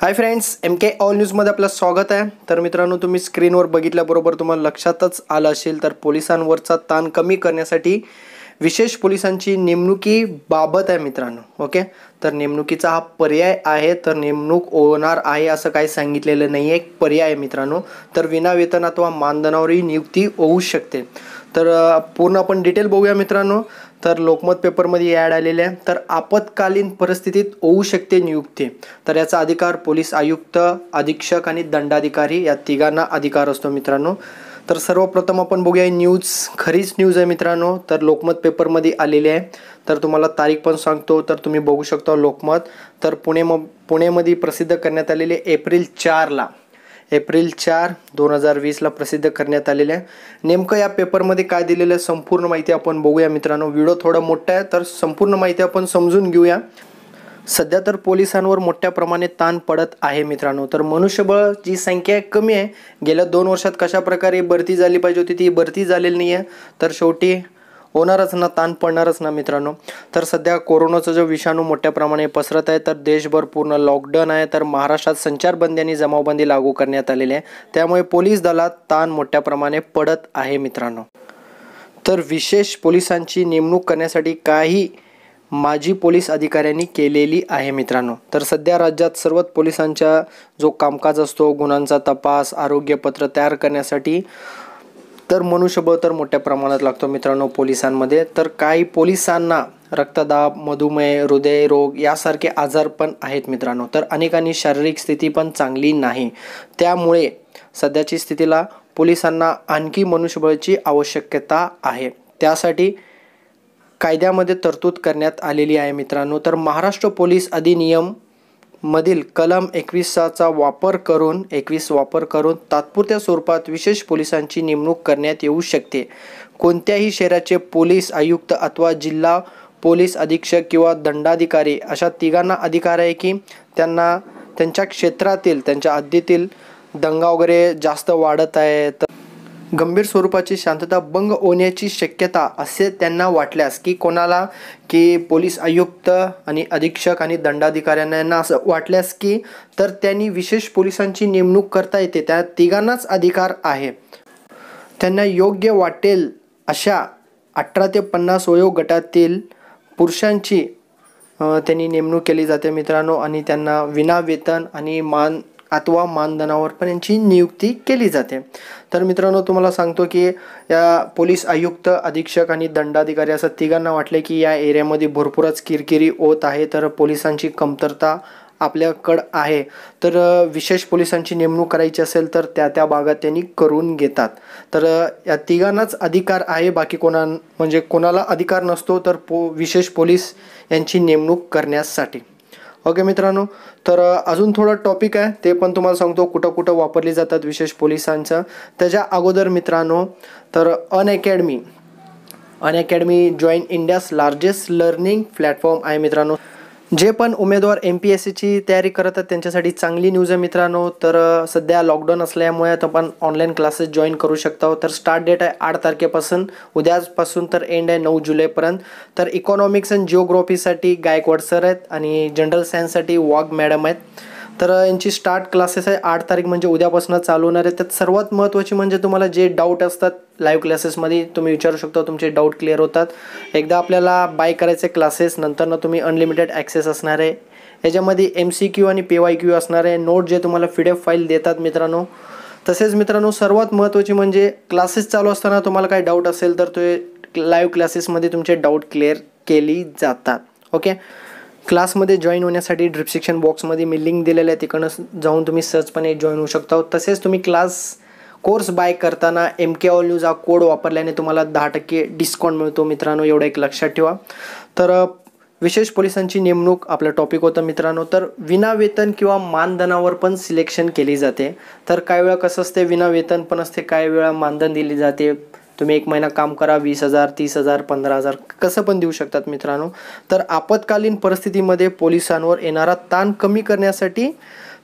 Hi friends M K all न्यूजमध्ये आपलं स्वागत आहे. तर मित्रांनो तुम्ही स्क्रीनवर बघितल्याबरोबर तुम्हाला लक्षातच आलं असेल तर पोलिसांवरचा ताण कमी करण्यासाठी विशेष पोलिसांची नेमणुकीबाबत आहे मित्रांनो ओके? तर नेमणुकीचा हा पर्याय आहे तर नेमणूक होणार आहे असं काही सांगितलेलं नाही आहे एक पर्याय मित्रांनो. तर विनावेतन अथवा मानधनावरही नियुक्ती होऊ शकते. तर पूर्ण आपण डिटेल बघूया मित्रांनो. तर लोकमत पेपरमध्ये ॲड आलेले आहे. तर आपत्कालीन परिस्थितीत होऊ शकते नियुक्ती. तर याचा अधिकार पोलीस आयुक्त अधीक्षक आणि दंडाधिकारी या तिघांना अधिकार असतो मित्रांनो. तर सर्वप्रथम आपण बघूया न्यूज खरीच न्यूज आहे मित्रांनो. तर लोकमत पेपरमध्ये आलेली आहे. तर तुम्हाला तारीख पण सांगतो. तर तुम्ही बघू शकता लोकमत. तर पुणे म पुणेमध्ये प्रसिद्ध करण्यात आलेले एप्रिल चारला. एप्रिल चार दोन हजार वीसला प्रसिद्ध करण्यात आलेले आहे. नेमकं या पेपरमध्ये काय दिलेलं आहे संपूर्ण माहिती आपण बघूया मित्रांनो. व्हिडिओ थोडा मोठा आहे तर संपूर्ण माहिती आपण समजून घेऊया. सध्या तर पोलिसांवर मोठ्या प्रमाणे ताण पडत आहे मित्रांनो. तर मनुष्यबळची संख्या कमी आहे. गेल्या दोन वर्षात कशाप्रकारे भरती झाली पाहिजे होती ती भरती झालेली नाही आहे तर शेवटी होणारच ना ताण पडणारच ना मित्रांनो. तर सध्या कोरोनाचा जो विषाणू मोठ्या प्रमाणे पसरत आहे तर देशभर पूर्ण लॉकडाऊन आहे तर महाराष्ट्रात संचारबंदी आणि जमावबंदी लागू करण्यात आलेली आहे. त्यामुळे पोलीस दलात ताण मोठ्या प्रमाणे पडत आहे मित्रांनो. तर विशेष पोलिसांची नेमणूक करण्यासाठी काही माजी पोलीस अधिकाऱ्यांनी केलेली आहे मित्रांनो. तर सध्या राज्यात सर्वच पोलिसांचा जो कामकाज असतो गुन्ह्यांचा तपास आरोग्यपत्र तयार करण्यासाठी तर मनुष्यबळ तर मोठ्या प्रमाणात लागतो मित्रांनो पोलिसांमध्ये. तर काही पोलिसांना रक्तदाब मधुमेह हृदयरोग यासारखे आजार पण आहेत मित्रांनो. तर अनेकांनी शारीरिक स्थिती पण चांगली नाही. त्यामुळे सध्याची स्थितीला पोलिसांना आणखी मनुष्यबळाची आवश्यकता आहे. त्यासाठी कायद्यामध्ये तरतूद करण्यात आलेली आहे मित्रांनो. तर महाराष्ट्र पोलीस अधिनियम मधील कलम एकवीसाचा वापर करून एकवीस वापर करून तात्पुरत्या स्वरूपात विशेष पोलिसांची नेमणूक करण्यात येऊ शकते. कोणत्याही शहराचे पोलीस आयुक्त अथवा जिल्हा पोलीस अधीक्षक किंवा दंडाधिकारी अशा तिघांना अधिकार आहे की त्यांना त्यांच्या क्षेत्रातील त्यांच्या हद्दीतील दंगा वगैरे जास्त वाढत आहे तर गंभीर स्वरूपाची शांतता भंग होण्याची शक्यता असे त्यांना वाटल्यास की कोणाला की पोलीस आयुक्त आणि अधीक्षक आणि दंडाधिकाऱ्यांना यांना असं वाटल्यास की तर त्यांनी विशेष पोलिसांची नेमणूक करता येते. त्या तिघांनाच अधिकार आहे. त्यांना योग्य वाटेल अशा अठरा ते पन्नास वयोगटातील पुरुषांची त्यांनी नेमणूक केली जाते मित्रांनो. आणि त्यांना विना वेतन आणि मान अथवा मानधनावर पण यांची नियुक्ती केली जाते. तर मित्रांनो तुम्हाला सांगतो की या पोलीस आयुक्त अधीक्षक आणि दंडाधिकारी असं तिघांना वाटले की या एरियामध्ये भरपूरच किरकिरी होत आहे. तर पोलिसांची कमतरता आपल्याकडं आहे. तर विशेष पोलिसांची नेमणूक करायची असेल तर त्या त्या भागात त्यांनी करून घेतात. तर या तिघांनाच अधिकार आहे. बाकी कोणा म्हणजे कोणाला अधिकार नसतो तर पो विशेष पोलीस यांची नेमणूक करण्यासाठी. ओके मित्रांनो तर अजून थोडं टॉपिक आहे ते पण तुम्हाला सांगतो कुठं कुठं वापरली जातात विशेष पोलिसांचं. त्याच्या अगोदर मित्रांनो तर Unacademy Unacademy join India's largest learning platform आहे मित्रांनो. जे पण उमेदवार एम पी एस सीची तयारी करत आहेत त्यांच्यासाठी चांगली न्यूज आहे मित्रांनो. तर सध्या लॉकडाऊन असल्यामुळे आता आपण ऑनलाईन क्लासेस जॉईन करू शकता. तर स्टार्ट डेट आहे आठ तारखेपासून. उद्यापासून तर एंड आहे नऊ जुलैपर्यंत. तर इकॉनॉमिक्स अँड जिओग्राफीसाठी गायकवाड सर आहेत आणि जनरल सायन्ससाठी वाघ मॅडम आहेत. तर यांची स्टार्ट क्लासेस आहे आठ तारीख म्हणजे उद्यापासून चालू होणार आहे त्यात सर्वात महत्त्वाची म्हणजे तुम्हाला जे डाऊट असतात लाईव्ह क्लासेसमध्ये तुम्ही विचारू शकता तुमचे डाऊट क्लिअर होतात. एकदा आपल्याला बाय करायचे क्लासेस नंतरनं तुम्ही अनलिमिटेड ॲक्सेस असणार आहे. याच्यामध्ये एम सी क्यू आणि पी वाय क्यू असणार आहे. नोट जे तुम्हाला पी डी एफ फाईल देतात मित्रांनो. तसेच मित्रांनो सर्वात महत्त्वाची म्हणजे क्लासेस चालू असताना तुम्हाला काही डाऊट असेल तर ते लाईव्ह क्लासेसमध्ये तुमचे डाऊट क्लिअर केली जातात. ओके क्लासमध्ये जॉईन होण्यासाठी डिस्क्रिप्शन बॉक्समध्ये मी लिंक दिलेलं आहे. तिकडनं जाऊन तुम्ही सहजपणे जॉईन होऊ शकता. तसेच तुम्ही क्लास कोर्स बाय करताना एम के ऑल न्यूज हा कोड वापरल्याने तुम्हाला दहा टक्के डिस्काउंट मिळतो मित्रांनो एवढं एक लक्षात ठेवा. तर विशेष पोलिसांची नेमणूक आपलं टॉपिक होतं मित्रांनो. तर विनावेतन किंवा मानधनावर पण सिलेक्शन केली जाते. तर काही वेळा कसं असते विनावेतन पण असते काही वेळा मानधन दिली जाते. तुम्ही एक महिना काम करा वीस हजार तीस हजार पंधरा हजार कसं पण देऊ शकतात मित्रांनो. तर आपत्कालीन परिस्थितीमध्ये पोलिसांवर येणारा ताण कमी करण्यासाठी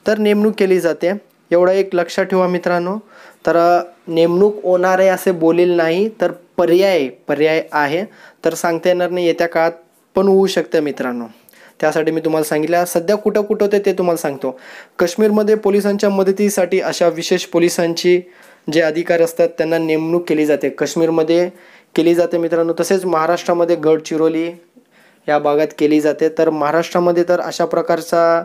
तर नेमणूक केली जाते. एवढं एक लक्षात ठेवा मित्रांनो. तर नेमणूक होणार आहे असे बोलेल नाही तर पर्याय पर्याय आहे. तर सांगता येणार नाही येत्या काळात पण होऊ शकतं मित्रांनो. त्यासाठी मी तुम्हाला सांगितलं सध्या कुठं कुठं होते ते तुम्हाला सांगतो. काश्मीरमध्ये पोलिसांच्या मदतीसाठी अशा विशेष पोलिसांची जे अधिकार असतात त्यांना नेमणूक केली जाते. काश्मीरमध्ये केली जाते मित्रांनो तसेच महाराष्ट्रामध्ये गडचिरोली या भागात केली जाते. तर महाराष्ट्रामध्ये तर अशा प्रकारचा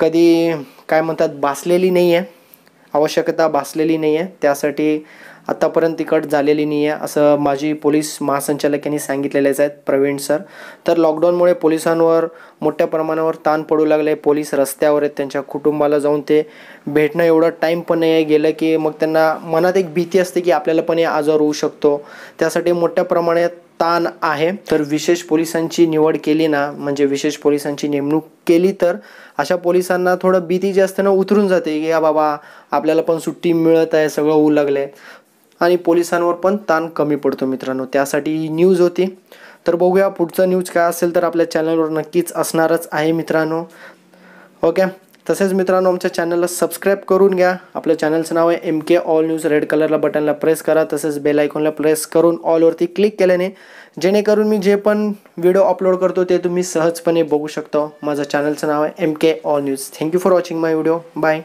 कधी काय म्हणतात भासलेली नाही आहे आवश्यकता भासलेली नाही आहे त्यासाठी आत्तापर्यंत तिकट झालेली नाही आहे असं माजी पोलीस महासंचालक यांनी सांगितलेलेच आहेत प्रवीण सर. तर लॉकडाऊनमुळे पोलिसांवर मोठ्या प्रमाणावर ताण पडू लागले. पोलीस रस्त्यावर आहेत त्यांच्या कुटुंबाला जाऊन ते भेटणं एवढं टाईम पण नाही आहे. गेलं की मग त्यांना मनात एक भीती असते की आपल्याला पण हे आजार होऊ शकतो. त्यासाठी मोठ्या प्रमाणात ताण आहे तर विशेष पोलिसांची निवड केली ना म्हणजे विशेष पोलिसांची नेमणूक केली तर अशा पोलिसांना थोडं भीती जी असते ना उतरून जाते की या बाबा आपल्याला पण सुट्टी मिळत आहे सगळं होऊ लागले आणि पोलिसांवर पण ताण कमी पडतो मित्रांनो. त्यासाठी ही न्यूज होती. तर बघूया पुढचा न्यूज काय असेल तर आपल्या चॅनलवर नक्कीच असणारच आहे मित्रांनो. ओके तसेच मित्रांनो आमच्या चॅनलला सबस्क्राईब करून घ्या. आपल्या चॅनलचं नाव आहे M K all news red कलरला बटनला प्रेस करा. तसेच बेल आयकॉनला प्रेस करून ऑलवरती क्लिक केल्याने जेणेकरून मी जे पण व्हिडिओ अपलोड करतो ते तुम्ही सहजपणे बघू शकता. माझं चॅनलचं नाव आहे M K all news thank you for watching my video bye